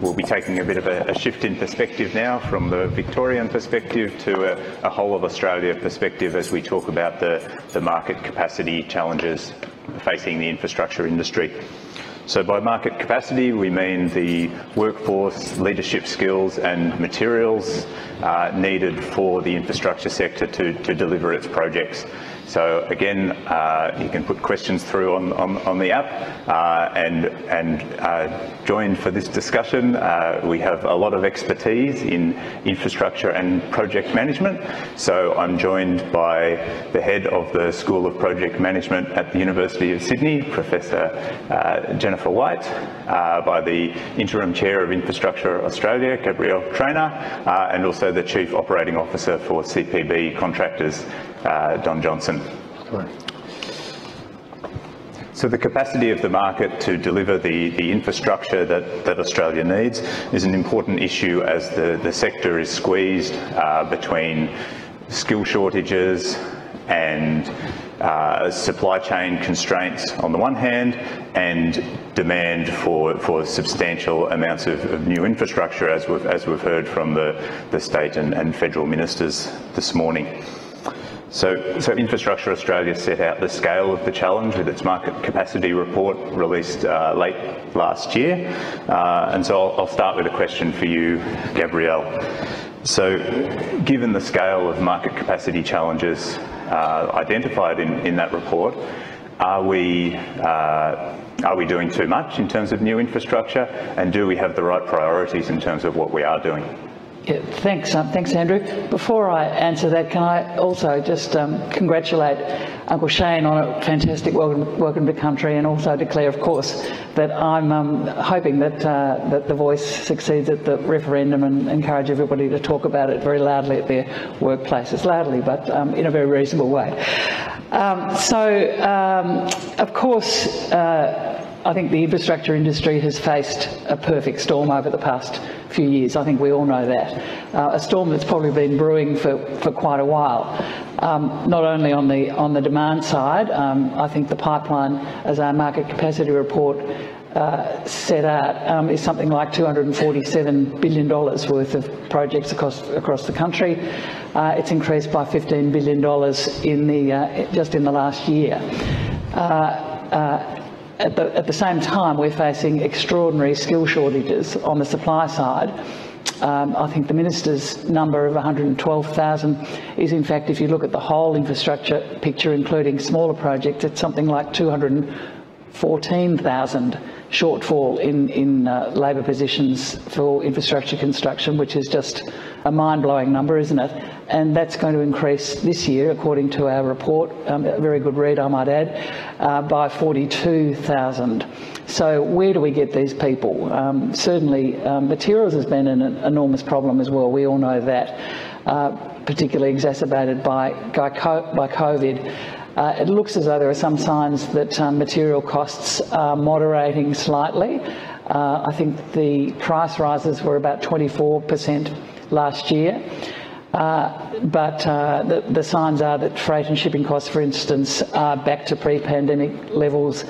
We'll be taking a bit of a, a, shift in perspective now from the Victorian perspective to a, a, whole of Australia perspective as we talk about the, the market capacity challenges facing the infrastructure industry. So by market capacity, we mean the workforce, leadership skills and materials uh, needed for the infrastructure sector to, to deliver its projects. So again, uh, you can put questions through on, on, on the app uh, and, and uh, join for this discussion. Uh, we have a lot of expertise in infrastructure and project management. So I'm joined by the head of the School of Project Management at the University of Sydney, Professor uh, Jennifer Whyte, uh, by the Interim Chair of Infrastructure Australia, Gabrielle Trainor, and also the Chief Operating Officer for CPB Contractors, Don Johnson. So the capacity of the market to deliver the, the infrastructure that, that Australia needs is an important issue as the, the sector is squeezed uh, between skill shortages and uh, supply chain constraints on the one hand and demand for, for substantial amounts of, of new infrastructure as we've, as we've heard from the, the state and, and federal ministers this morning. So, so, Infrastructure Australia set out the scale of the challenge with its market capacity report released uh, late last year. Uh, and so I'll, I'll, start with a question for you, Gabrielle. So given the scale of market capacity challenges uh, identified in, in that report, are we, uh, are we doing too much in terms of new infrastructure and do we have the right priorities in terms of what we are doing? Yeah, thanks, um, thanks, Andrew. Before I answer that, can I also just um, congratulate Uncle Shane on a fantastic welcome, welcome to country, and also declare, of course, that I'm um, hoping that uh, that the Voice succeeds at the referendum, and encourage everybody to talk about it very loudly at their workplaces, loudly, but um, in a very reasonable way. Um, so, um, of course. Uh, I think the infrastructure industry has faced a perfect storm over the past few years. I think we all know that. Uh, a storm that's probably been brewing for, for quite a while. Um, not only on the on the demand side, um, I think the pipeline, as our market capacity report uh, set out, um, is something like $247 billion worth of projects across across the country. Uh, it's increased by $15 billion in the uh, just in the last year. Uh, uh, at the, at the same time, we're facing extraordinary skill shortages on the supply side. Um, I think the minister's number of 112,000 is, in fact, if you look at the whole infrastructure picture, including smaller projects, it's something like 214,000 shortfall in, in uh, labour positions for infrastructure construction, which is just a mind-blowing number, isn't it? And that's going to increase this year, according to our report, um, a very good read, I might add, uh, by 42,000. So where do we get these people? Um, certainly, um, materials has been an enormous problem as well. We all know that, uh, particularly exacerbated by, by COVID. Uh, it looks as though there are some signs that um, material costs are moderating slightly. Uh, I think the price rises were about 24% last year. Uh, but uh, the, the, signs are that freight and shipping costs, for instance, are back to pre-pandemic levels,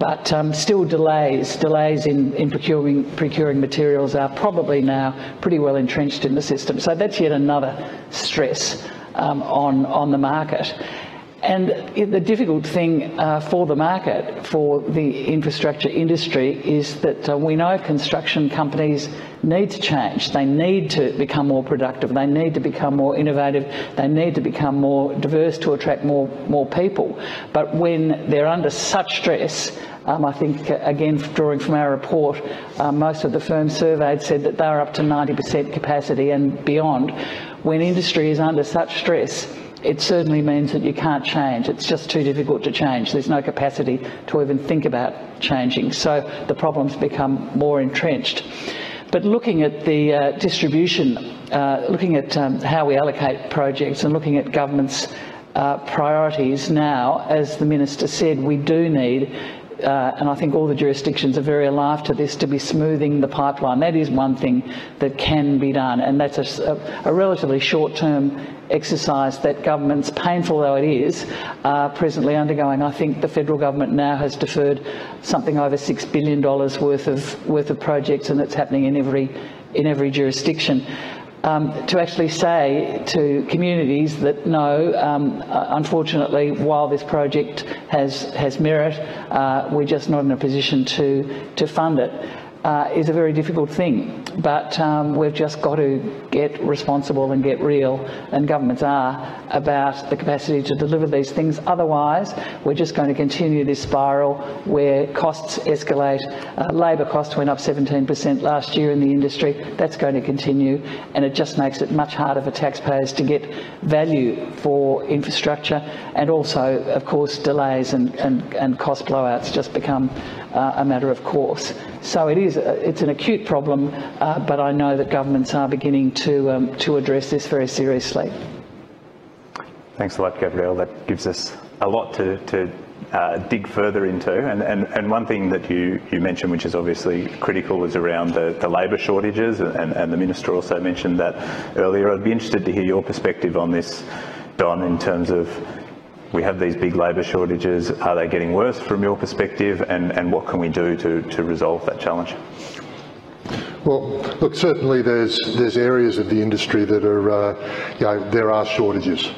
but um, still delays. Delays in, in procuring, procuring materials are probably now pretty well entrenched in the system. So that's yet another stress um, on, on the market. And the difficult thing uh, for the market, for the infrastructure industry, is that uh, we know construction companies need to change. They need to become more productive. They need to become more innovative. They need to become more diverse to attract more, more people. But when they're under such stress, um, I think, uh, again, drawing from our report, uh, most of the firms surveyed said that they're up to 90% capacity and beyond. When industry is under such stress, it certainly means that you can't change. It's just too difficult to change. There's no capacity to even think about changing. So the problems become more entrenched. But looking at the uh, distribution, uh, looking at um, how we allocate projects and looking at government's uh, priorities now, as the Minister said, we do need uh, and I think all the jurisdictions are very alive to this, to be smoothing the pipeline. That is one thing that can be done, and that's a, a relatively short-term exercise that governments, painful though it is, are presently undergoing. I think the federal government now has deferred something over six billion dollars worth of worth of projects, and it's happening in every in every jurisdiction um, to actually say to communities that no, um, uh, unfortunately, while this project has has merit, uh, we're just not in a position to to fund it uh, is a very difficult thing. But um, we've just got to get responsible and get real, and governments are, about the capacity to deliver these things. Otherwise, we're just going to continue this spiral where costs escalate. Uh, labour costs went up 17% last year in the industry. That's going to continue, and it just makes it much harder for taxpayers to get value for infrastructure. And also, of course, delays and, and, and cost blowouts just become uh, a matter of course. So it is a, it's an acute problem, uh, but I know that governments are beginning to um, to address this very seriously. Thanks a lot, Gabrielle. That gives us a lot to, to uh, dig further into. And, and, and one thing that you, you mentioned, which is obviously critical, is around the, the labour shortages, and, and the Minister also mentioned that earlier. I'd be interested to hear your perspective on this, Don, in terms of we have these big labour shortages. Are they getting worse from your perspective? And, and what can we do to, to resolve that challenge? Well, look, certainly there's there's areas of the industry that are, uh, you know, there are shortages.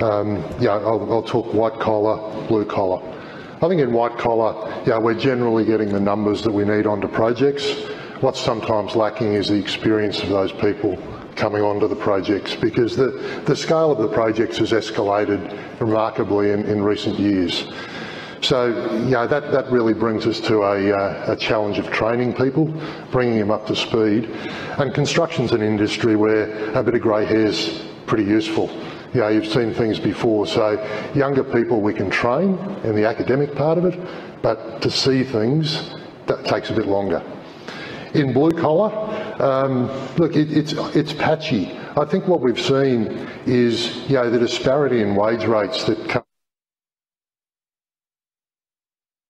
Um, yeah, I'll, I'll, talk white collar, blue collar. I think in white collar, yeah, we're generally getting the numbers that we need onto projects. What's sometimes lacking is the experience of those people coming onto the projects because the, the scale of the projects has escalated remarkably in, in recent years. So, know, that, that really brings us to a, uh, a challenge of training people, bringing them up to speed. And construction's an industry where a bit of grey hair's pretty useful. Know, you've seen things before. So younger people we can train in the academic part of it, but to see things, that takes a bit longer. In blue collar, um, look, it, it's, it's patchy. I think what we've seen is, you know, the disparity in wage rates that come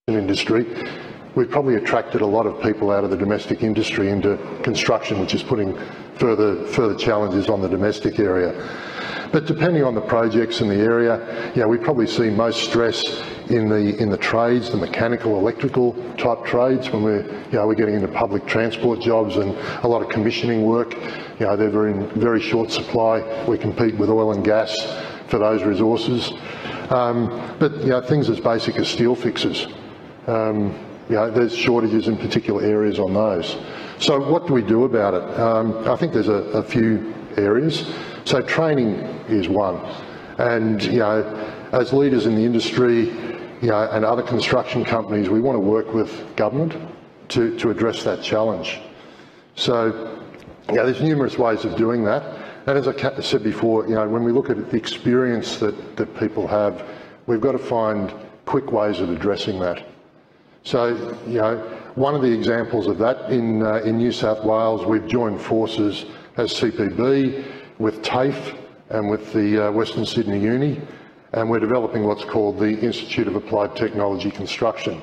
in industry. We've probably attracted a lot of people out of the domestic industry into construction, which is putting further further challenges on the domestic area. But depending on the projects and the area, yeah, we probably see most stress in the in the trades, the mechanical, electrical type trades. When we're you know we're getting into public transport jobs and a lot of commissioning work, you know they're in very short supply. We compete with oil and gas for those resources. Um, but you know things as basic as steel fixes. Um, you know, there's shortages in particular areas on those. So what do we do about it? Um, I think there's a, a few areas. So training is one. And, you know, as leaders in the industry, you know, and other construction companies, we want to work with government to, to address that challenge. So, yeah, there's numerous ways of doing that. And as I said before, you know, when we look at the experience that, that people have, we've got to find quick ways of addressing that. So, you know, one of the examples of that in, uh, in New South Wales, we've joined forces as CPB with TAFE and with the uh, Western Sydney Uni, and we're developing what's called the Institute of Applied Technology Construction.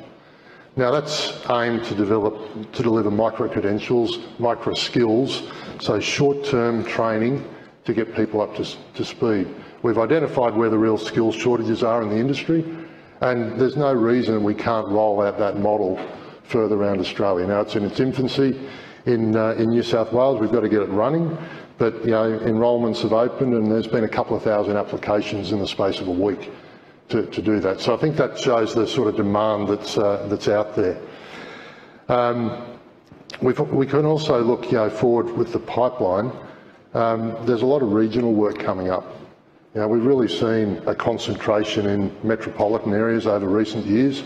Now that's aimed to develop to deliver micro credentials, micro skills, so short-term training to get people up to, to speed. We've identified where the real skills shortages are in the industry, and there's no reason we can't roll out that model further around Australia. Now it's in its infancy in, uh, in New South Wales. We've got to get it running. But you know, enrolments have opened and there's been a couple of thousand applications in the space of a week to, to do that. So I think that shows the sort of demand that's, uh, that's out there. Um, we can also look you know, forward with the pipeline. Um, there's a lot of regional work coming up. You know, we've really seen a concentration in metropolitan areas over recent years,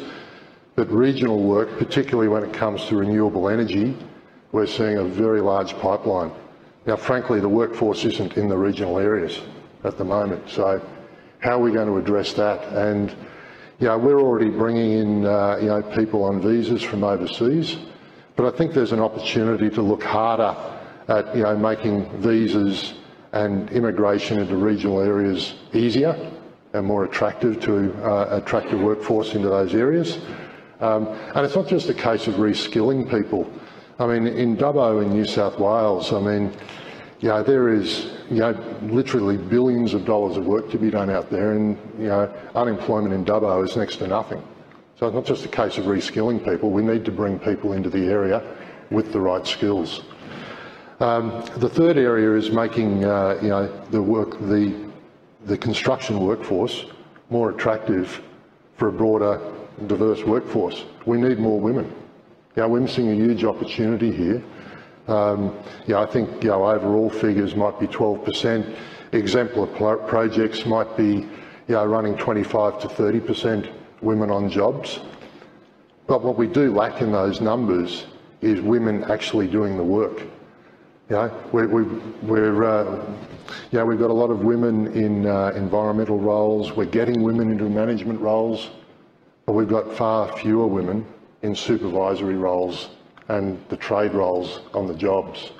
but regional work, particularly when it comes to renewable energy, we're seeing a very large pipeline. Now, frankly, the workforce isn't in the regional areas at the moment. So how are we going to address that? And, you know, we're already bringing in, uh, you know, people on visas from overseas, but I think there's an opportunity to look harder at, you know, making visas and immigration into regional areas easier and more attractive to uh, attract a workforce into those areas. Um, and it's not just a case of reskilling people. I mean, in Dubbo in New South Wales, I mean, you know, there is, you know, literally billions of dollars of work to be done out there and, you know, unemployment in Dubbo is next to nothing. So it's not just a case of reskilling people, we need to bring people into the area with the right skills. Um, the third area is making, uh, you know, the work, the, the construction workforce more attractive for a broader, diverse workforce. We need more women. Know, we're missing a huge opportunity here. Um, yeah, I think you know, overall figures might be 12%. Exemplar projects might be you know, running 25 to 30% women on jobs. But what we do lack in those numbers is women actually doing the work. Know, we, we, we're, uh, know, we've got a lot of women in uh, environmental roles. We're getting women into management roles, but we've got far fewer women in supervisory roles and the trade roles on the jobs.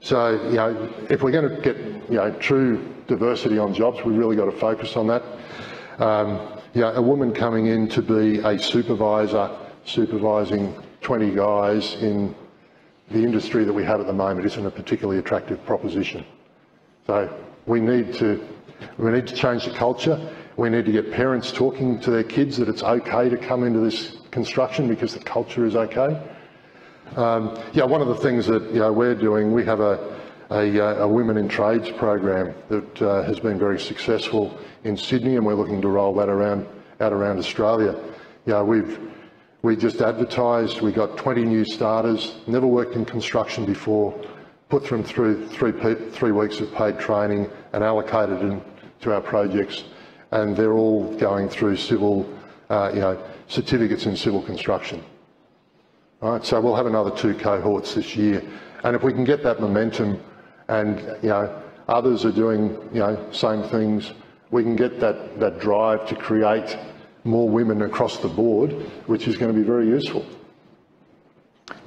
So, you know, if we're going to get, you know, true diversity on jobs, we've really got to focus on that. Um, you know, a woman coming in to be a supervisor, supervising 20 guys in the industry that we have at the moment isn't a particularly attractive proposition. So we need to, we need to change the culture. We need to get parents talking to their kids that it's okay to come into this construction because the culture is okay. Um, yeah, one of the things that you know, we're doing, we have a, a, a Women in Trades program that uh, has been very successful in Sydney and we're looking to roll that around out around Australia. You know, we've we just advertised, we got 20 new starters, never worked in construction before, put them through three, three weeks of paid training and allocated them to our projects and they're all going through civil, uh, you know, certificates in civil construction. All right, so we'll have another two cohorts this year. And if we can get that momentum and, you know, others are doing, you know, same things, we can get that, that drive to create more women across the board, which is going to be very useful.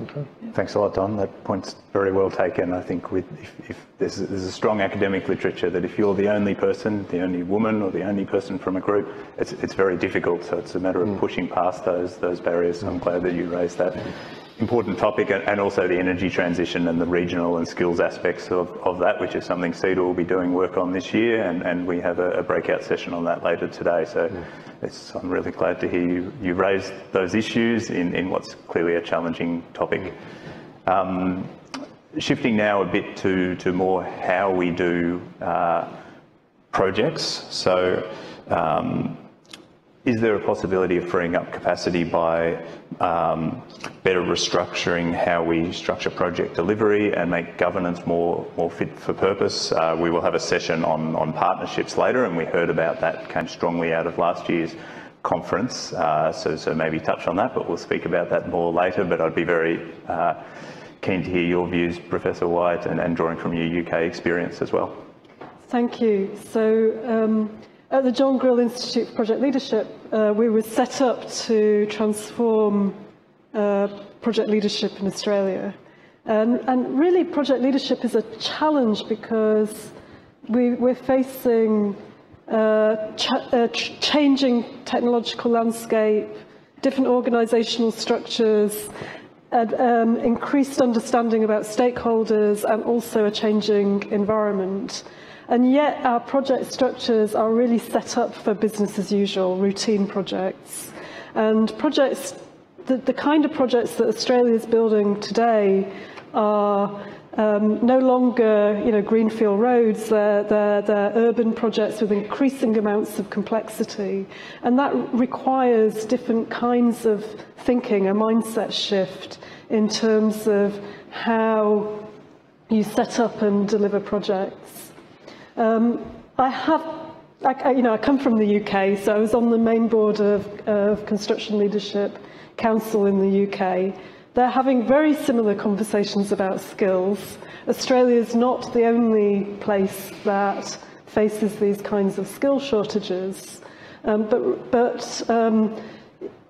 Okay. Thanks a lot, Don. That point's very well taken. I think with, if, if there's, there's, a strong academic literature that if you're the only person, the only woman or the only person from a group, it's, it's very difficult. So it's a matter of mm. pushing past those, those barriers. So I'm glad that you raised that important topic and also the energy transition and the regional and skills aspects of, of that, which is something CEDA will be doing work on this year and, and we have a, a breakout session on that later today. So mm. I'm really glad to hear you, you raise those issues in, in what's clearly a challenging topic. Um, shifting now a bit to, to more how we do uh, projects. So um, is there a possibility of freeing up capacity by um, better restructuring how we structure project delivery and make governance more, more fit for purpose? Uh, we will have a session on, on partnerships later, and we heard about that came strongly out of last year's conference. Uh, so, so maybe touch on that, but we'll speak about that more later. But I'd be very uh, keen to hear your views, Professor Whyte, and, and drawing from your UK experience as well. Thank you. So. Um, at the John Grill Institute for Project Leadership, uh, we were set up to transform uh, project leadership in Australia. And, and, really, project leadership is a challenge because we, we're facing uh, uh, ch changing technological landscape, different organizational structures, and, um, increased understanding about stakeholders, and also a changing environment. And yet our project structures are really set up for business as usual, routine projects. And projects, the, the kind of projects that Australia is building today are um, no longer, you know, greenfield roads, they're, they're, they're urban projects with increasing amounts of complexity. And that requires different kinds of thinking, a mindset shift in terms of how you set up and deliver projects. Um, I have, I, you know, I come from the UK, so I was on the main board of, of Construction Leadership Council in the UK. They're having very similar conversations about skills. Australia is not the only place that faces these kinds of skill shortages, um, but, but um,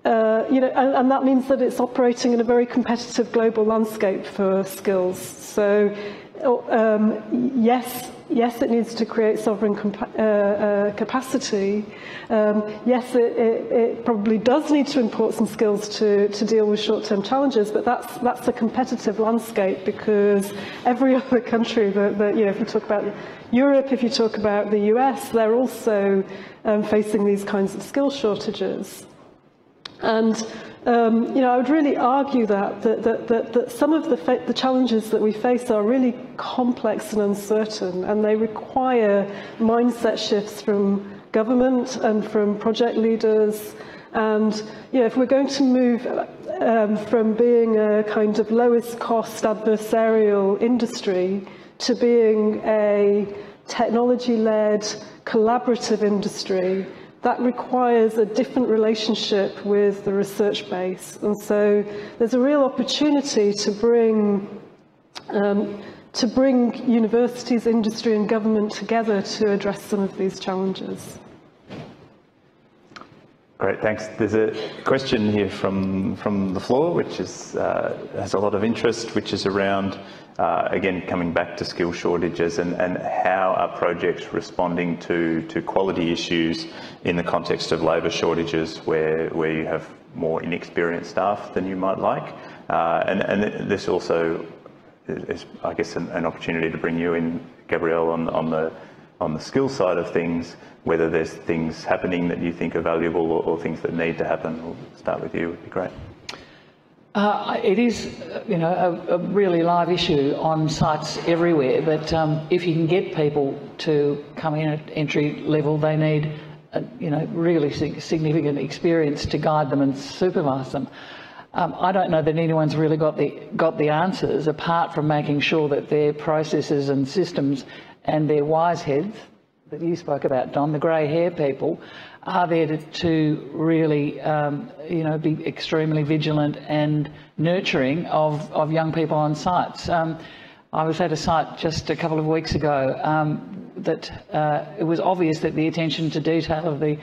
uh, you know, and, and that means that it's operating in a very competitive global landscape for skills. So um, yes, yes, it needs to create sovereign uh, uh, capacity. Um, yes, it, it, it, probably does need to import some skills to, to deal with short-term challenges, but that's that's a competitive landscape because every other country that, that you know, if you talk about Europe, if you talk about the US, they're also um, facing these kinds of skill shortages. And um, you know, I would really argue that, that, that, that, that some of the, the challenges that we face are really complex and uncertain, and they require mindset shifts from government and from project leaders. And you know, if we're going to move um, from being a kind of lowest cost adversarial industry to being a technology-led collaborative industry, that requires a different relationship with the research base. And so there's a real opportunity to bring, um, to bring universities, industry and government together to address some of these challenges. Great, thanks. There's a question here from from the floor, which is uh, has a lot of interest, which is around uh, again coming back to skill shortages and, and how are projects responding to to quality issues in the context of labour shortages, where where you have more inexperienced staff than you might like, uh, and and this also is, I guess, an, an opportunity to bring you in, Gabrielle, on on the on the skill side of things, whether there's things happening that you think are valuable or, or things that need to happen. We'll start with you, would be great. Uh, it is, you know, a, a, really live issue on sites everywhere. But um, if you can get people to come in at entry level, they need, a, you know, really significant experience to guide them and supervise them. Um, I don't know that anyone's really got the got the answers apart from making sure that their processes and systems and their wise heads that you spoke about, Don, the grey hair people, are there to, to really, um, you know, be extremely vigilant and nurturing of, of young people on sites. Um, I was at a site just a couple of weeks ago um, that uh, it was obvious that the attention to detail of the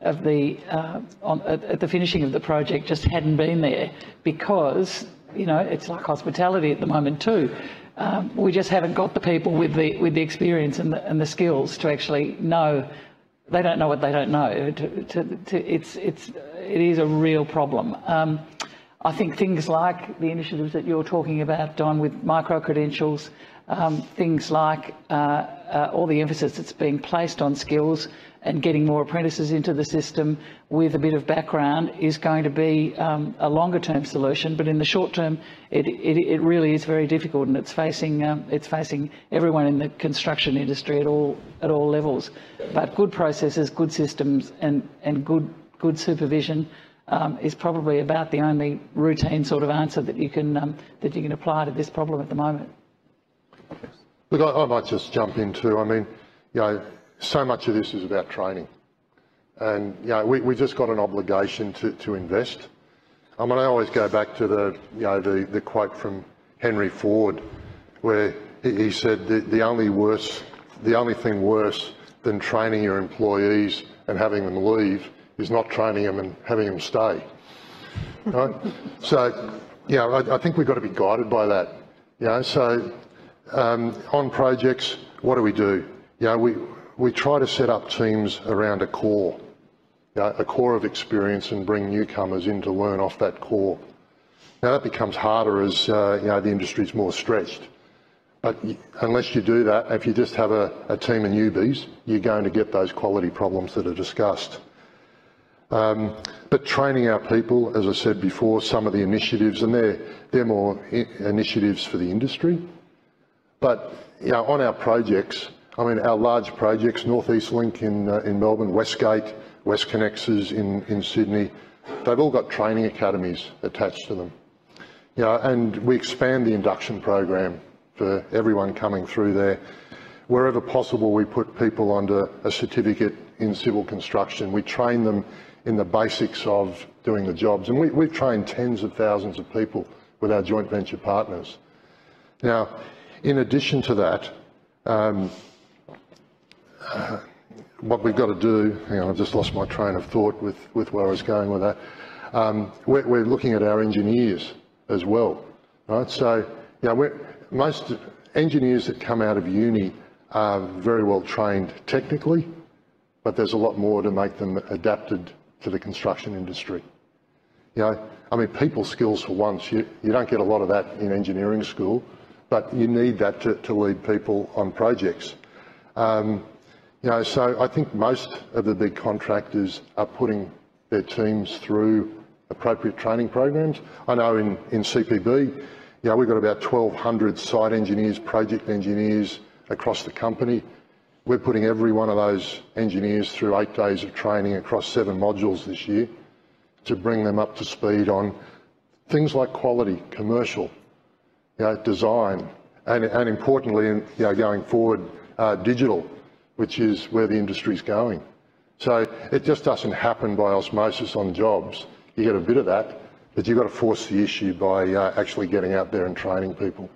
of the uh, on, at, at the finishing of the project just hadn't been there because you know it's like hospitality at the moment too. Um, we just haven't got the people with the with the experience and the, and the skills to actually know. They don't know what they don't know. To, to, to, it's it's it is a real problem. Um, I think things like the initiatives that you're talking about, Don, with micro credentials, um, things like uh, uh, all the emphasis that's being placed on skills and getting more apprentices into the system with a bit of background is going to be um, a longer term solution. But in the short term, it, it, it really is very difficult, and it's facing um, it's facing everyone in the construction industry at all at all levels. But good processes, good systems, and and good good supervision. Um, is probably about the only routine sort of answer that you can um, that you can apply to this problem at the moment. Look, I, I might just jump in too. I mean, you know, so much of this is about training. And, you know, we, we just got an obligation to, to invest. I mean, I always go back to the, you know, the, the quote from Henry Ford, where he, said the, the only worse, the only thing worse than training your employees and having them leave is not training them and having them stay. Right? so, yeah, I, I, think we've got to be guided by that. You know, so um, on projects, what do we do? You know, we, we try to set up teams around a core, you know, a core of experience and bring newcomers in to learn off that core. Now that becomes harder as uh, you know, the more stretched. But unless you do that, if you just have a, a, team of newbies, you're going to get those quality problems that are discussed. Um, but training our people, as I said before, some of the initiatives, and they're, they're more initiatives for the industry. But you know, on our projects, I mean, our large projects, North East Link in, uh, in Melbourne, Westgate, WestConnex in, in Sydney, they've all got training academies attached to them. You know, and we expand the induction program for everyone coming through there. Wherever possible, we put people under a certificate in civil construction. We train them in the basics of doing the jobs. And we, we've trained tens of thousands of people with our joint venture partners. Now, in addition to that, um, uh, what we've got to do, hang on, I've just lost my train of thought with, with where I was going with that. Um, we're, we're, looking at our engineers as well, right? So, you know, most engineers that come out of uni are very well trained technically, but there's a lot more to make them adapted to the construction industry. You know, I mean, people skills for once, you, you don't get a lot of that in engineering school, but you need that to, to lead people on projects. Um, you know, so I think most of the big contractors are putting their teams through appropriate training programs. I know in, in CPB, you know, we've got about 1,200 site engineers, project engineers across the company. We're putting every one of those engineers through eight days of training across seven modules this year to bring them up to speed on things like quality, commercial, you know, design, and, and importantly, you know, going forward, uh, digital, which is where the industry's going. So it just doesn't happen by osmosis on jobs. You get a bit of that, but you've got to force the issue by uh, actually getting out there and training people.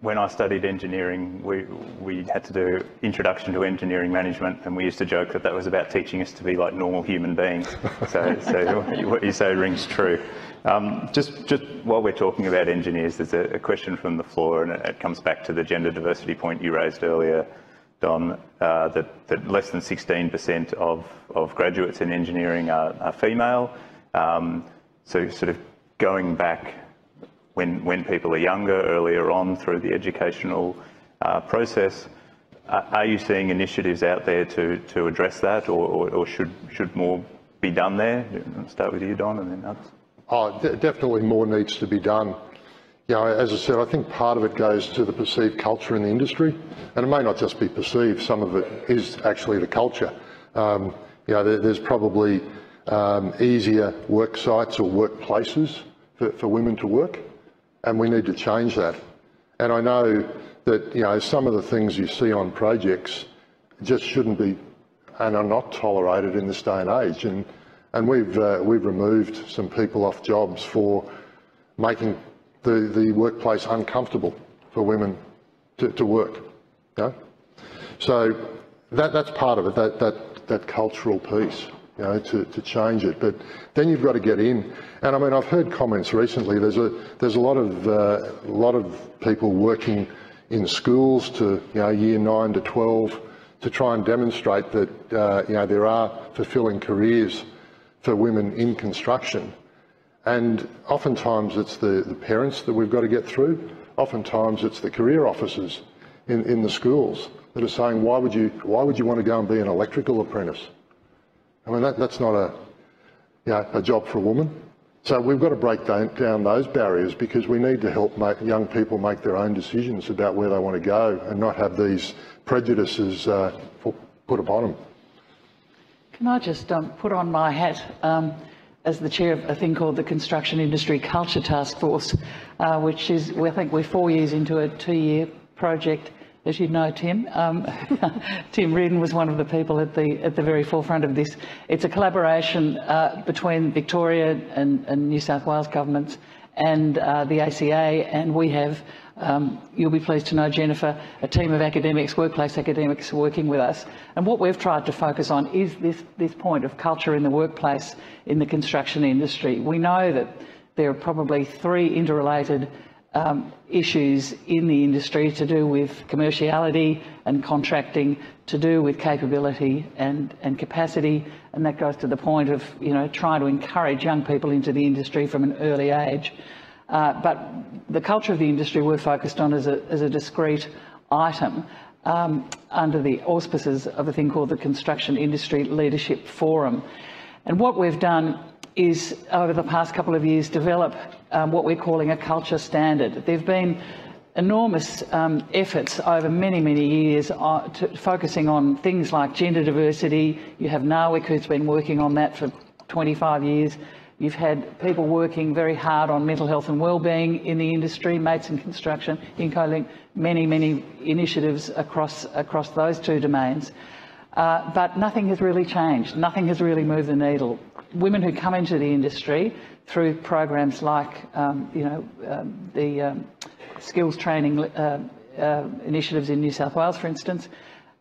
When I studied engineering, we, we had to do introduction to engineering management, and we used to joke that that was about teaching us to be like normal human beings. So, so what you say rings true. Um, just, just while we're talking about engineers, there's a, a, question from the floor, and it, it, comes back to the gender diversity point you raised earlier, Don, uh, that, that, less than 16% of, of graduates in engineering are, are female. Um, so sort of going back when, when people are younger, earlier on through the educational uh, process. Are you seeing initiatives out there to, to address that, or, or, or, should, should more be done there? I'll start with you, Don, and then others. Oh, definitely more needs to be done. You know, as I said, I think part of it goes to the perceived culture in the industry, and it may not just be perceived. Some of it is actually the culture. Um, you know, there, there's probably um, easier work sites or workplaces for, for women to work and we need to change that. And I know that you know some of the things you see on projects just shouldn't be and are not tolerated in this day and age. And and we've uh, we've removed some people off jobs for making the the workplace uncomfortable for women to, to work. So that that's part of it. That that that cultural piece you know, to, to change it. But then you've got to get in. And I mean, I've heard comments recently. There's a there's a lot of uh, a lot of people working in schools to you know year nine to twelve to try and demonstrate that uh, you know there are fulfilling careers for women in construction. And oftentimes it's the, the parents that we've got to get through. Oftentimes it's the career officers in, in the schools that are saying, why would you why would you want to go and be an electrical apprentice? I mean, that, that's not a, you know, a job for a woman. So we've got to break down, those barriers because we need to help young people make their own decisions about where they want to go and not have these prejudices uh, put upon them. Can I just um, put on my hat um, as the chair of a thing called the Construction Industry Culture Task Force, uh, which is, I think we're four years into a two-year project as you know, Tim. Um, Tim Reardon was one of the people at the at the very forefront of this. It's a collaboration uh, between Victoria and, and, New South Wales governments and uh, the ACA, and we have, um, you'll be pleased to know, Jennifer, a team of academics, workplace academics working with us. And what we've tried to focus on is this, this point of culture in the workplace in the construction industry. We know that there are probably three interrelated um, issues in the industry to do with commerciality and contracting, to do with capability and, and capacity, and that goes to the point of you know trying to encourage young people into the industry from an early age. Uh, but the culture of the industry we're focused on as a, as a discrete item um, under the auspices of a thing called the Construction Industry Leadership Forum. And what we've done is over the past couple of years develop um, what we're calling a culture standard. There have been enormous um, efforts over many, many years uh, focusing on things like gender diversity. You have NAWIC who's been working on that for 25 years. You've had people working very hard on mental health and wellbeing in the industry, mates and construction, IncoLink, many, many initiatives across, across those two domains. Uh, but nothing has really changed. Nothing has really moved the needle. Women who come into the industry through programs like, um, you know, um, the um, skills training uh, uh, initiatives in New South Wales, for instance,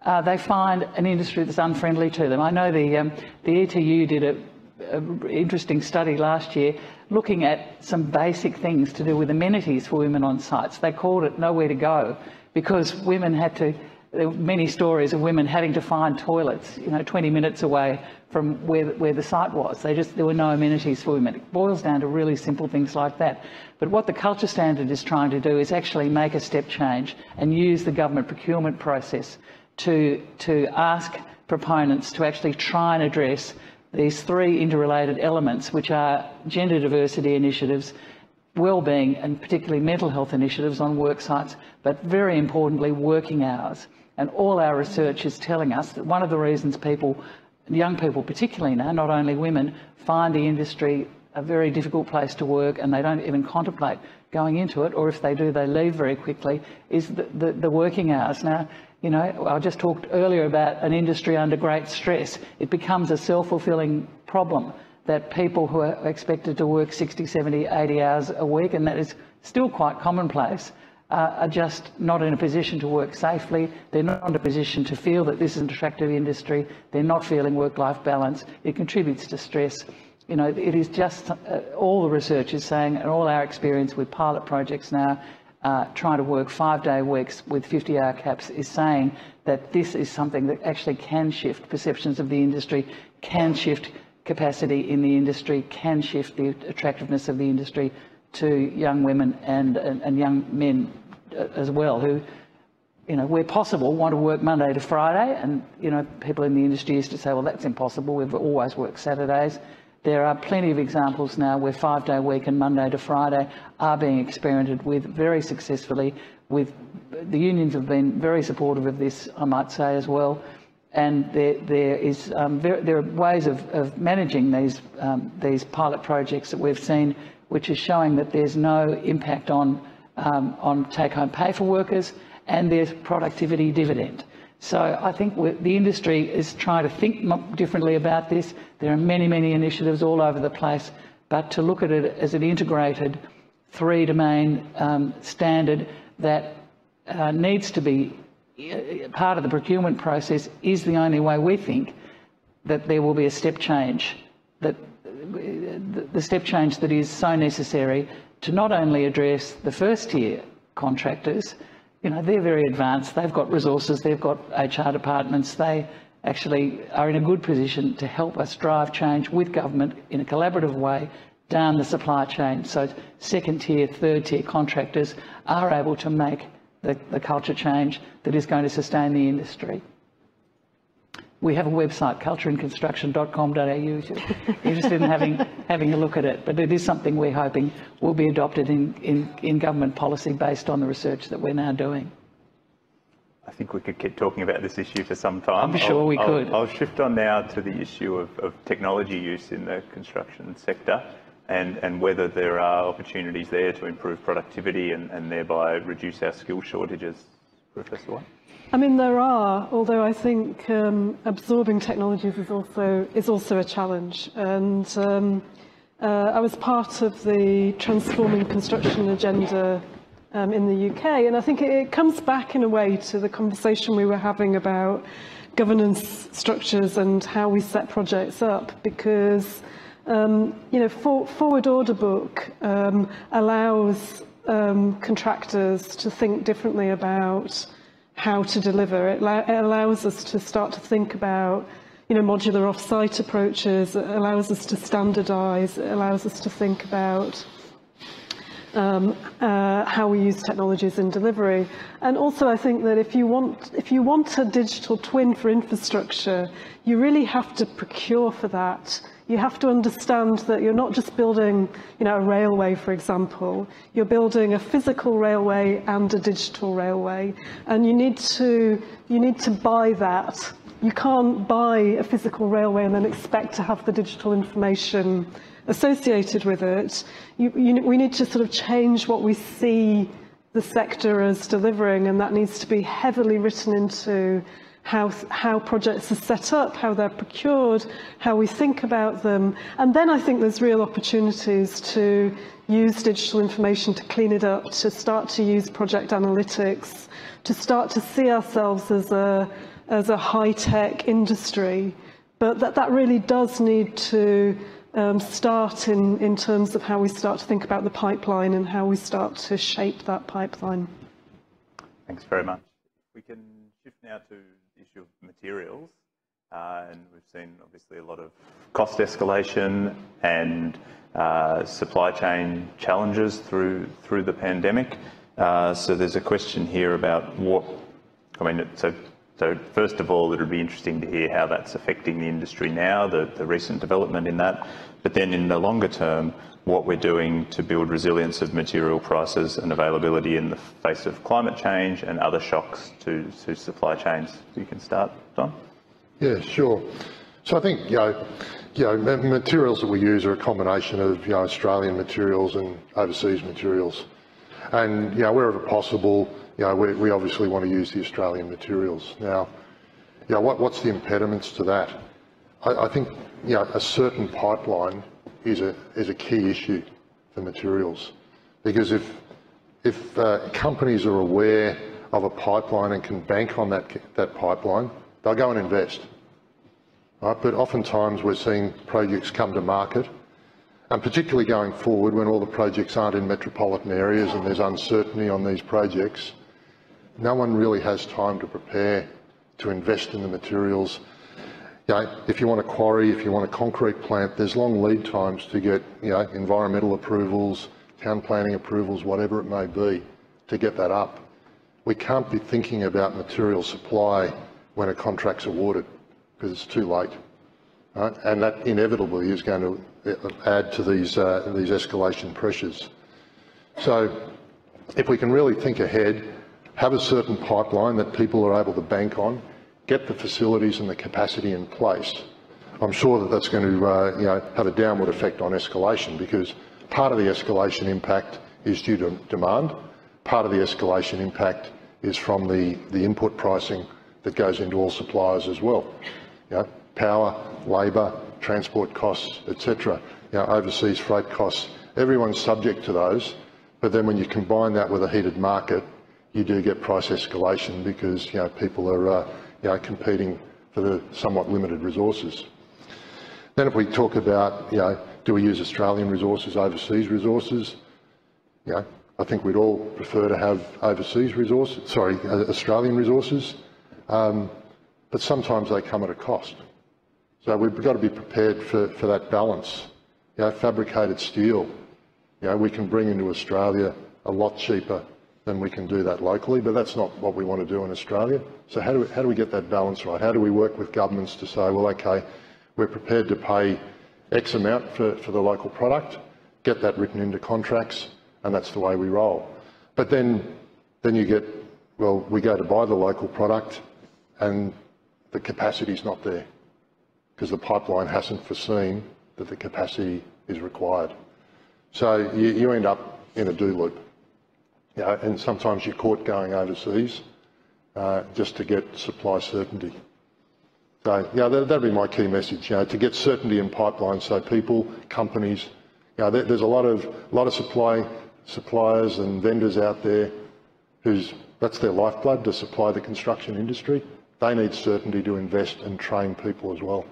uh, they find an industry that's unfriendly to them. I know the, um, the ETU did a, an interesting study last year looking at some basic things to do with amenities for women on sites. They called it Nowhere to Go because women had to there were many stories of women having to find toilets, you know, 20 minutes away from where, where the site was. They just, there were no amenities for women. It boils down to really simple things like that. But what the culture standard is trying to do is actually make a step change and use the government procurement process to, to ask proponents to actually try and address these three interrelated elements, which are gender diversity initiatives, well-being and particularly mental health initiatives on work sites, but very importantly, working hours. And all our research is telling us that one of the reasons people, young people particularly now, not only women, find the industry a very difficult place to work and they don't even contemplate going into it, or if they do, they leave very quickly, is the, the, the working hours. Now, you know, I just talked earlier about an industry under great stress. It becomes a self-fulfilling problem that people who are expected to work 60, 70, 80 hours a week, and that is still quite commonplace, uh, are just not in a position to work safely. They're not in a position to feel that this is an attractive industry. They're not feeling work-life balance. It contributes to stress. You know, it is just uh, all the research is saying, and all our experience with pilot projects now, uh, trying to work five-day weeks with 50-hour caps is saying that this is something that actually can shift perceptions of the industry, can shift capacity in the industry, can shift the attractiveness of the industry to young women and, and, and young men uh, as well who, you know, where possible, want to work Monday to Friday. And, you know, people in the industry used to say, well, that's impossible. We've always worked Saturdays. There are plenty of examples now where five day week and Monday to Friday are being experimented with very successfully. With the unions have been very supportive of this, I might say as well. And there, there is um, there, there, are ways of, of managing these um, these pilot projects that we've seen, which is showing that there's no impact on um, on take-home pay for workers, and there's productivity dividend. So I think the industry is trying to think differently about this. There are many, many initiatives all over the place, but to look at it as an integrated three-domain um, standard that uh, needs to be part of the procurement process is the only way we think that there will be a step change, that the step change that is so necessary to not only address the first tier contractors, you know, they're very advanced, they've got resources, they've got HR departments, they actually are in a good position to help us drive change with government in a collaborative way down the supply chain. So second tier, third tier contractors are able to make the, the culture change that is going to sustain the industry we have a website, cultureinconstruction.com.au, if you're interested in having, having a look at it. But it is something we're hoping will be adopted in, in, in government policy based on the research that we're now doing. I think we could keep talking about this issue for some time. I'm sure I'll, we could. I'll, I'll, shift on now to the issue of, of technology use in the construction sector and, whether there are opportunities there to improve productivity and, and thereby reduce our skill shortages. Professor Whyte? I mean, there are, although I think um, absorbing technologies is also is also a challenge. And um, uh, I was part of the transforming construction agenda um, in the UK, and I think it, it comes back in a way to the conversation we were having about governance structures and how we set projects up, because um, you know, for, forward order book um, allows um, contractors to think differently about how to deliver. It, it allows us to start to think about you know, modular off-site approaches, it allows us to standardise, it allows us to think about um, uh, how we use technologies in delivery. And also I think that if you, want, if you want a digital twin for infrastructure, you really have to procure for that you have to understand that you're not just building you know, a railway, for example. You're building a physical railway and a digital railway. And you need to, you need to buy that. You can't buy a physical railway and then expect to have the digital information associated with it. You, you, we need to sort of change what we see the sector as delivering, and that needs to be heavily written into how, how projects are set up, how they're procured, how we think about them. And then I think there's real opportunities to use digital information to clean it up, to start to use project analytics, to start to see ourselves as a, as a high-tech industry But that, that really does need to um, start in, in terms of how we start to think about the pipeline and how we start to shape that pipeline. Thanks very much. We can shift now to issue of materials. Uh, and we've seen obviously a lot of cost escalation and uh, supply chain challenges through through the pandemic. Uh, so there's a question here about what I mean. So so first of all, it would be interesting to hear how that's affecting the industry now, the, the recent development in that. But then in the longer term, what we're doing to build resilience of material prices and availability in the face of climate change and other shocks to, to supply chains. You can start, Don. Yeah, sure. So I think, you know, you know, materials that we use are a combination of, you know, Australian materials and overseas materials. And, you know, wherever possible, you know, we, we obviously want to use the Australian materials. Now, you know, what, what's the impediments to that? I, I think, you know, a certain pipeline is a, is a key issue for materials. Because if, if uh, companies are aware of a pipeline and can bank on that, that pipeline, they'll go and invest. Right? But oftentimes we're seeing projects come to market, and particularly going forward when all the projects aren't in metropolitan areas and there's uncertainty on these projects, no one really has time to prepare to invest in the materials. You know, if you want a quarry, if you want a concrete plant, there's long lead times to get you know, environmental approvals, town planning approvals, whatever it may be, to get that up. We can't be thinking about material supply when a contract's awarded because it's too late. Right? And that inevitably is going to uh, add to these, uh, these escalation pressures. So if we can really think ahead, have a certain pipeline that people are able to bank on, get the facilities and the capacity in place, I'm sure that that's going to uh, you know, have a downward effect on escalation because part of the escalation impact is due to demand, part of the escalation impact is from the, the input pricing that goes into all suppliers as well. You know, power, labour, transport costs, etc. You know, overseas freight costs. Everyone's subject to those, but then when you combine that with a heated market, you do get price escalation because you know people are uh, you know competing for the somewhat limited resources. Then if we talk about you know do we use Australian resources, overseas resources, you know I think we'd all prefer to have overseas resources, sorry, uh, Australian resources. Um, but sometimes they come at a cost. So we've got to be prepared for, for that balance. You know, fabricated steel, you know, we can bring into Australia a lot cheaper than we can do that locally, but that's not what we want to do in Australia. So how do we, how do we get that balance right? How do we work with governments to say, well, okay, we're prepared to pay X amount for, for the local product, get that written into contracts, and that's the way we roll. But then, then you get, well, we go to buy the local product, and the capacity is not there because the pipeline hasn't foreseen that the capacity is required. So you, you end up in a do loop. You know, and sometimes you're caught going overseas uh, just to get supply certainty. So yeah, that, would be my key message. You know, to get certainty in pipelines, so people, companies, you know, there, there's a lot of a lot of supply suppliers and vendors out there whose that's their lifeblood to supply the construction industry. They need certainty to invest and train people as well.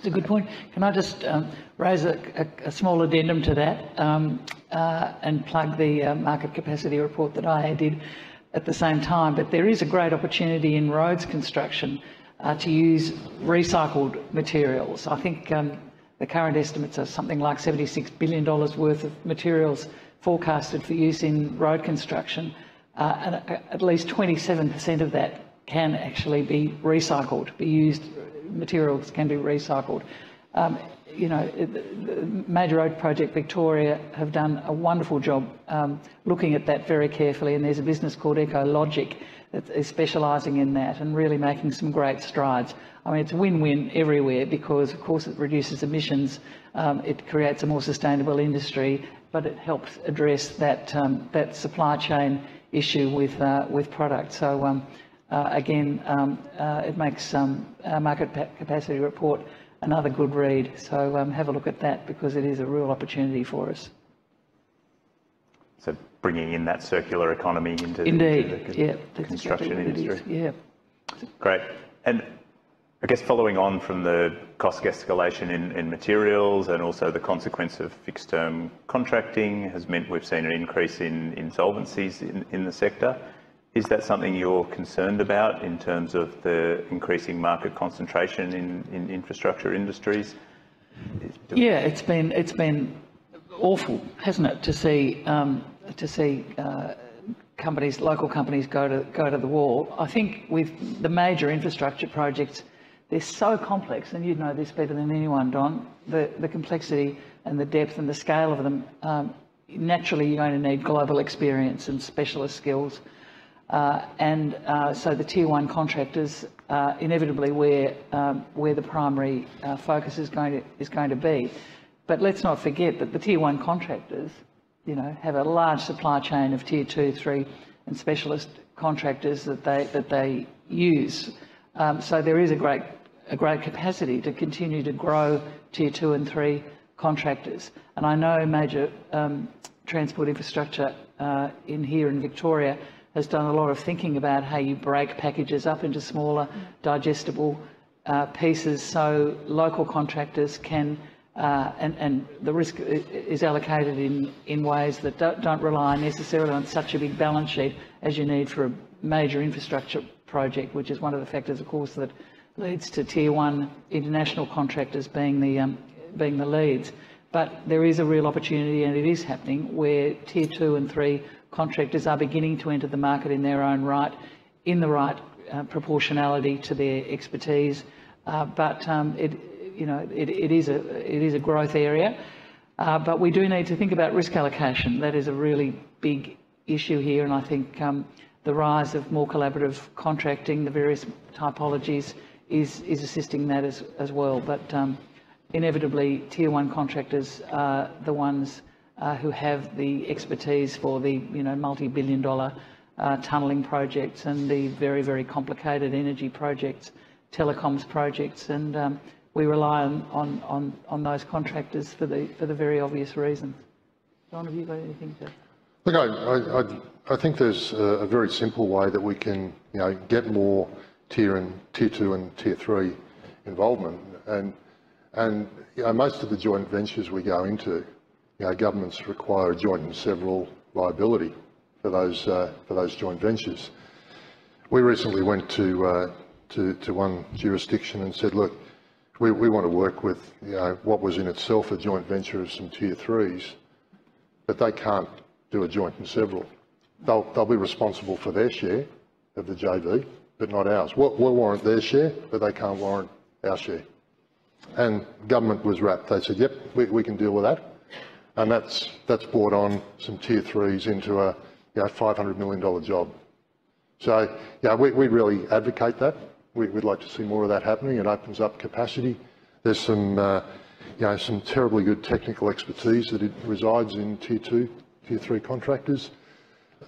It's a good point. Can I just um, raise a, a, a, small addendum to that um, uh, and plug the uh, market capacity report that I did at the same time? But there is a great opportunity in roads construction uh, to use recycled materials. I think um, the current estimates are something like $76 billion worth of materials forecasted for use in road construction, uh, and uh, at least 27% of that can actually be recycled, be used, materials can be recycled. Um, you know, the Major Road Project Victoria have done a wonderful job um, looking at that very carefully, and there's a business called ecologiQ that is specialising in that and really making some great strides. I mean, it's a win-win everywhere because, of course, it reduces emissions, um, it creates a more sustainable industry, but it helps address that um, that supply chain issue with uh, with product. So um, again, um, uh, it makes um, our market capacity report another good read. So um, have a look at that because it is a real opportunity for us. So bringing in that circular economy into, Indeed. into the yeah, construction industry. Yeah. Great. And I guess following on from the cost escalation in, in materials and also the consequence of fixed term contracting has meant we've seen an increase in insolvencies in, in the sector. Is that something you're concerned about in terms of the increasing market concentration in, in infrastructure industries? Yeah, it's been it's been awful, hasn't it, to see um, to see uh, companies, local companies, go to go to the wall. I think with the major infrastructure projects, they're so complex, and you'd know this better than anyone, Don. The the complexity and the depth and the scale of them. Um, naturally, you're going to need global experience and specialist skills. Uh, and uh, so the tier one contractors uh, inevitably where um, where the primary focus is going to is going to be. But let's not forget that the tier one contractors, you know, have a large supply chain of tier two, three, and specialist contractors that they that they use. Um, so there is a great a great capacity to continue to grow tier two and three contractors. And I know major um, transport infrastructure uh, in here in Victoria has done a lot of thinking about how you break packages up into smaller, digestible uh, pieces so local contractors can, uh, and, and, the risk is allocated in, in ways that don't, don't, rely necessarily on such a big balance sheet as you need for a major infrastructure project, which is one of the factors, of course, that leads to tier one international contractors being the, um, being the leads. But there is a real opportunity, and it is happening, where tier two and three contractors are beginning to enter the market in their own right, in the right uh, proportionality to their expertise. Uh, but um, it, you know, it, it, is a, it is a growth area. Uh, but we do need to think about risk allocation. That is a really big issue here, and I think um, the rise of more collaborative contracting, the various typologies, is, is assisting that as, as well. But um, inevitably, tier one contractors are the ones uh, who have the expertise for the you know multi-billion dollar uh, tunnelling projects and the very very complicated energy projects, telecoms projects, and um, we rely on, on, on, on those contractors for the for the very obvious reasons. John, have you got anything to? Look, I, I, I think there's a, very simple way that we can you know get more tier and tier two and tier three involvement, and and you know, most of the joint ventures we go into you know, governments require a joint and several liability for those, uh, for those joint ventures. We recently went to, uh, to, to, one jurisdiction and said, look, we, we want to work with you know, what was in itself a joint venture of some tier threes, but they can't do a joint and several. They'll, they'll be responsible for their share of the JV, but not ours. We'll, we'll warrant their share, but they can't warrant our share. And government was wrapped. They said, yep, we, we can deal with that and that's that's brought on some tier threes into a you know, $500 million job. So yeah, we, we really advocate that. We, would like to see more of that happening. It opens up capacity. There's some uh, you know some terribly good technical expertise that resides in tier two, tier three contractors.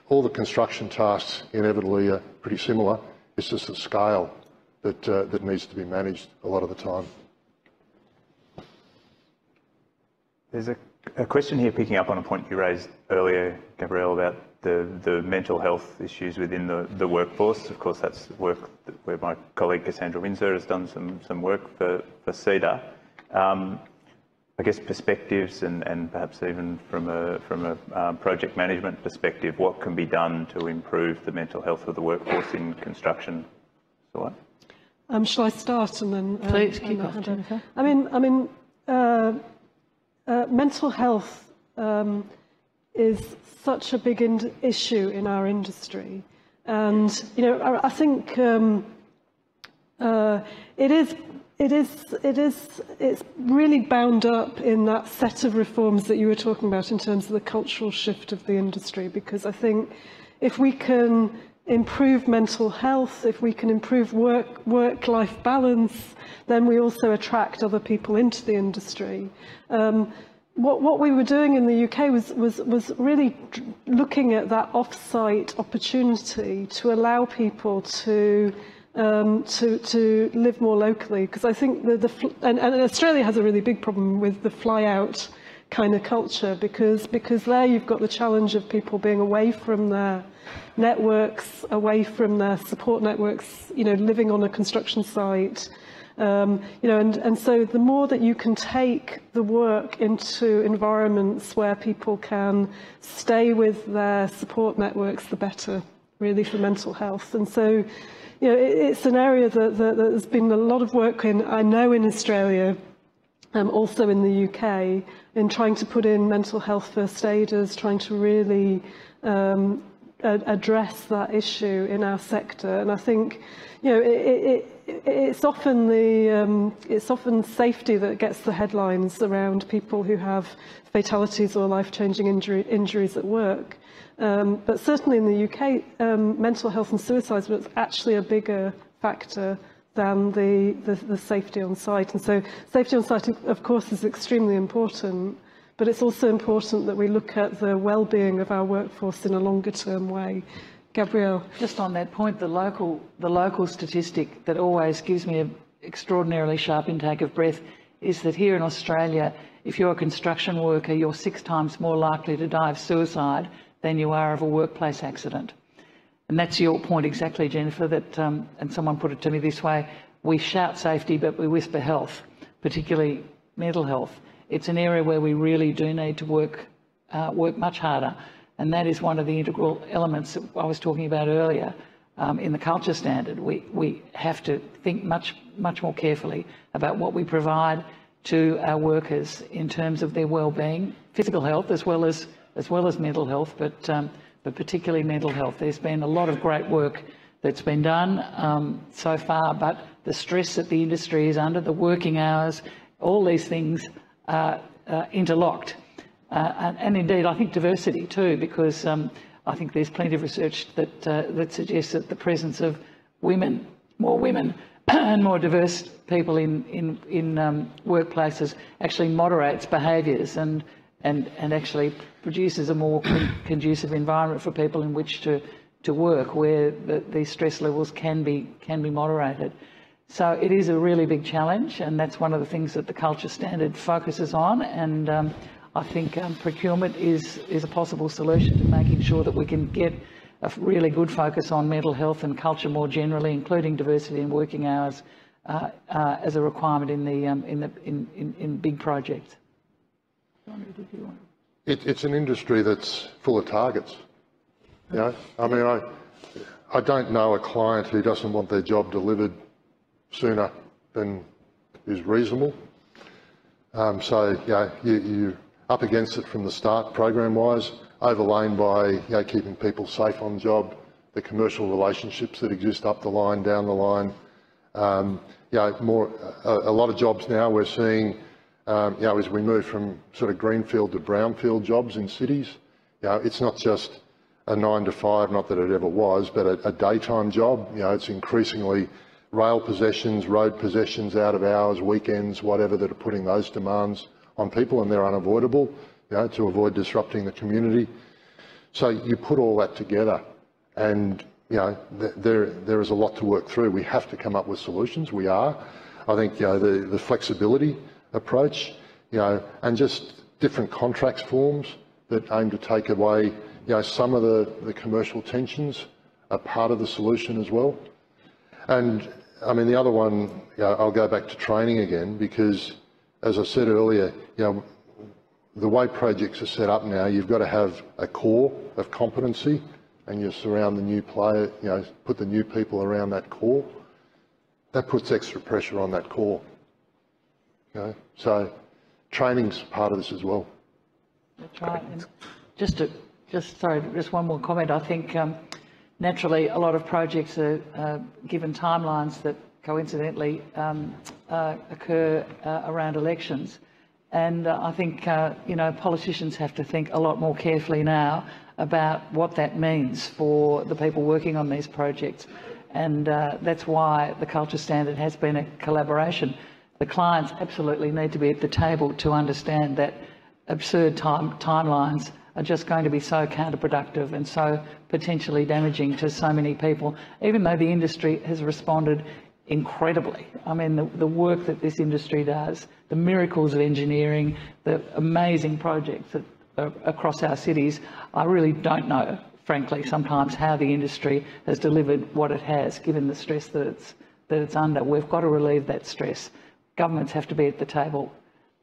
All the construction tasks inevitably are pretty similar. It's just the scale that uh, that needs to be managed a lot of the time. There's a a question here picking up on a point you raised earlier, Gabrielle, about the, the mental health issues within the, the workforce. Of course, that's work where my colleague Cassandra Winzar has done some, some work for, for CEDA. Um, I guess perspectives and, and perhaps even from a, from a um, project management perspective, what can be done to improve the mental health of the workforce in construction? So what? Um, shall I start and then? Um, Please, kick off, Jennifer. I mean, I mean, uh, uh, mental health um, is such a big issue in our industry. And, you know, I, I think um, uh, it is it is, it is, it's really bound up in that set of reforms that you were talking about in terms of the cultural shift of the industry, because I think if we can improve mental health, if we can improve work, work-life balance, then we also attract other people into the industry. Um, what, what we were doing in the UK was, was, was really looking at that off-site opportunity to allow people to um, to, to live more locally. Because I think the, the and, and Australia has a really big problem with the fly-out kind of culture because because there you've got the challenge of people being away from their networks, away from their support networks, you know, living on a construction site, Um, you know, and, and so the more that you can take the work into environments where people can stay with their support networks, the better, really, for mental health. And so, you know, it, it's an area that, that, that there's been a lot of work in, I know in Australia, um, also in the UK, in trying to put in mental health first aiders, trying to really um, address that issue in our sector. And I think, you know, it, it, it's often the um, it's often safety that gets the headlines around people who have fatalities or life-changing injury, injuries at work. Um, but certainly in the UK, um, mental health and suicide was actually a bigger factor than the, the, the safety on site. And so safety on site, of course, is extremely important. But it's also important that we look at the well-being of our workforce in a longer-term way. Gabrielle. Just on that point, the local, the local statistic that always gives me an extraordinarily sharp intake of breath is that here in Australia, if you're a construction worker, you're six times more likely to die of suicide than you are of a workplace accident. And that's your point exactly, Jennifer, that, um, and someone put it to me this way, we shout safety, but we whisper health, particularly mental health. It's an area where we really do need to work, uh, work much harder. And that is one of the integral elements that I was talking about earlier um, in the culture standard. We, we have to think much, much more carefully about what we provide to our workers in terms of their well-being, physical health as well as, as well as mental health, but um, but particularly mental health. There's been a lot of great work that's been done um, so far, but the stress that the industry is under, the working hours, all these things are uh, interlocked. Uh, and, and, indeed, I think diversity too, because um, I think there's plenty of research that, uh, that suggests that the presence of women, more women, and more diverse people in, in, in um, workplaces actually moderates behaviours and and, and actually produces a more con conducive environment for people in which to, to work where the, these stress levels can be, can be moderated. So it is a really big challenge and that's one of the things that the culture standard focuses on and um, I think um, procurement is, is a possible solution to making sure that we can get a really good focus on mental health and culture more generally, including diversity in working hours uh, uh, as a requirement in, the, um, in, the, in, in, in big projects. It, it's an industry that's full of targets. Know, I mean, I, I don't know a client who doesn't want their job delivered sooner than is reasonable. Um, so, you know, you, you're up against it from the start, program-wise, overlain by you know, keeping people safe on job, the commercial relationships that exist up the line, down the line. Um, more, a, a lot of jobs now we're seeing um, you know, as we move from sort of greenfield to brownfield jobs in cities, you know, it's not just a nine to five, not that it ever was, but a, a daytime job. You know, it's increasingly rail possessions, road possessions out of hours, weekends, whatever, that are putting those demands on people, and they're unavoidable, you know, to avoid disrupting the community. So you put all that together, and you know, th there there is a lot to work through. We have to come up with solutions. We are. I think you know the the flexibility approach, you know, and just different contracts forms that aim to take away, you know, some of the, the commercial tensions are part of the solution as well. And I mean, the other one, you know, I'll go back to training again because, as I said earlier, you know, the way projects are set up now, you've got to have a core of competency and you surround the new player, you know, put the new people around that core. That puts extra pressure on that core. Okay? So training's part of this as well. That's right. And just to, just sorry, just one more comment. I think um, naturally a lot of projects are uh, given timelines that coincidentally um, uh, occur uh, around elections. And uh, I think, uh, you know, politicians have to think a lot more carefully now about what that means for the people working on these projects. And uh, that's why the culture standard has been a collaboration the clients absolutely need to be at the table to understand that absurd time, timelines are just going to be so counterproductive and so potentially damaging to so many people, even though the industry has responded incredibly. I mean, the, the work that this industry does, the miracles of engineering, the amazing projects that are across our cities, I really don't know, frankly, sometimes how the industry has delivered what it has, given the stress that it's that it's under. We've got to relieve that stress. Governments have to be at the table.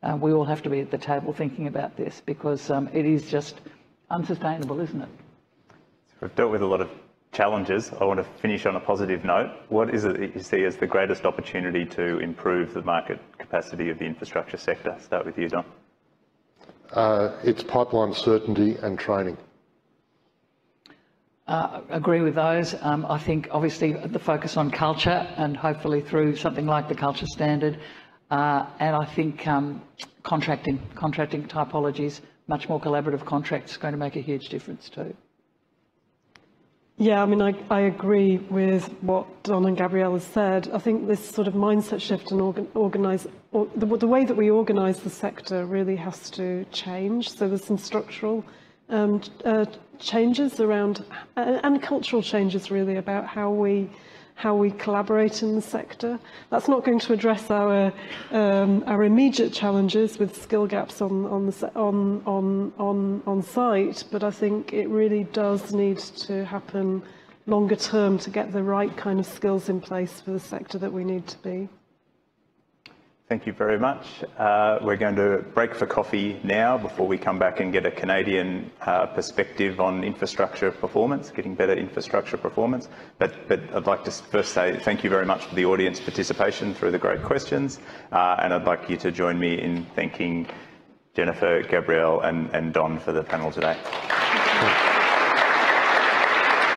Uh, we all have to be at the table thinking about this because um, it is just unsustainable, isn't it? We've dealt with a lot of challenges. I want to finish on a positive note. What is it that you see as the greatest opportunity to improve the market capacity of the infrastructure sector? Start with you, Don. Uh, it's pipeline certainty and training. Uh, agree with those. Um, I think obviously the focus on culture and hopefully through something like the culture standard. Uh, and I think um, contracting, contracting typologies, much more collaborative contracts is going to make a huge difference too. Yeah, I mean, I, I agree with what Don and Gabrielle has said. I think this sort of mindset shift and organ, organize, or, the, the way that we organise the sector really has to change. So there's some structural um, uh, changes around, and, cultural changes really about how we how we collaborate in the sector. That's not going to address our um, our immediate challenges with skill gaps on on the on on on on site, but I think it really does need to happen longer term to get the right kind of skills in place for the sector that we need to be. Thank you very much. Uh, we're going to break for coffee now before we come back and get a Canadian uh, perspective on infrastructure performance, getting better infrastructure performance. But, but I'd like to first say thank you very much for the audience participation through the great questions. Uh, and I'd like you to join me in thanking Jennifer, Gabrielle and, and Don for the panel today.